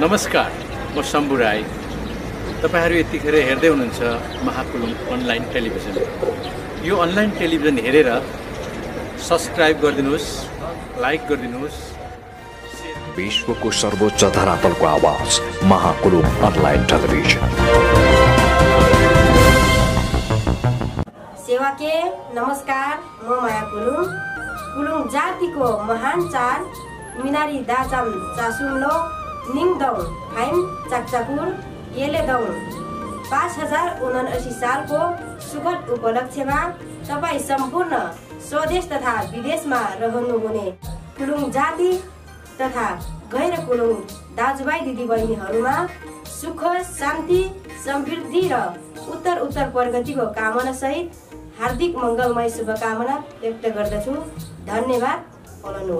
नमस्कार म शम्भु राई। तपाईँहरू यतिखेर हेर्दै हुनुहुन्छ महाकुलुङ अनलाइन टेलिभिजन। यो अनलाइन टेलिभिजन हेरेर सब्सक्राइब गरिदिनुहोस् लाइक गरिदिनुहोस्। विश्वको सर्वोच्च धरातलको आवाज महाकुलुङ अनलाइन टेलिभिजन। सेवाके नमस्कार म माया कुलुङ कुलुङ जातिको महान चाड मिनारी दाचाम चासुम्लो। निङदङ फाइम चाकचाकुर येलेदङ पाँच हजार उनासी सालको सुखद उपलक्ष्यमा तपाईँ सम्पूर्ण स्वदेश तथा विदेशमा रहनुहुने कुलुङ जाति तथा गैर कुलुङ दाजुभाइ दिदीबहिनीहरूमा सुख शान्ति समृद्धि र उत्तर उत्तर प्रगतिको कामना सहित हार्दिक मङ्गलमय शुभकामना व्यक्त गर्दछु। धन्यवाद। बोल्नुहोस्।